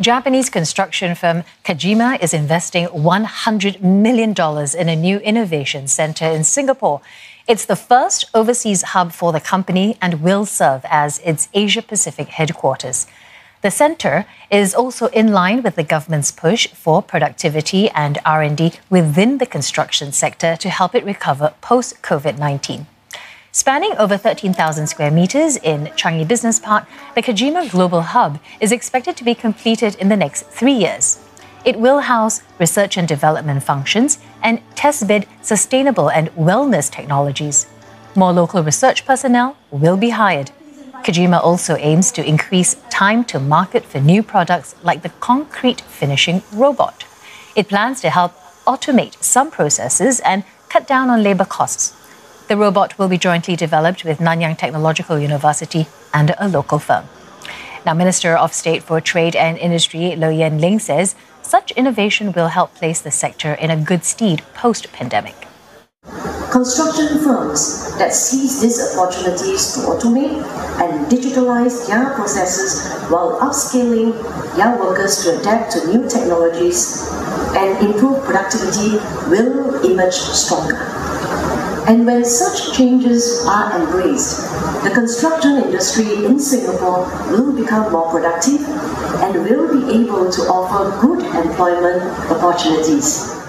Japanese construction firm Kajima is investing $100 million in a new innovation center in Singapore. It's the first overseas hub for the company and will serve as its Asia Pacific headquarters. The center is also in line with the government's push for productivity and R&D within the construction sector to help it recover post COVID-19. Spanning over 13,000 square meters in Changi Business Park, the Kajima Global Hub is expected to be completed in the next three years. It will house research and development functions and test bed sustainable and wellness technologies. More local research personnel will be hired. Kajima also aims to increase time to market for new products like the concrete finishing robot. It plans to help automate some processes and cut down on labor costs. The robot will be jointly developed with Nanyang Technological University and a local firm. Now, Minister of State for Trade and Industry Low Yen Ling says such innovation will help place the sector in a good stead post pandemic. Construction firms that seize these opportunities to automate and digitalize their processes while upskilling young workers to adapt to new technologies and improve productivity will emerge stronger. And when such changes are embraced, the construction industry in Singapore will become more productive and will be able to offer good employment opportunities.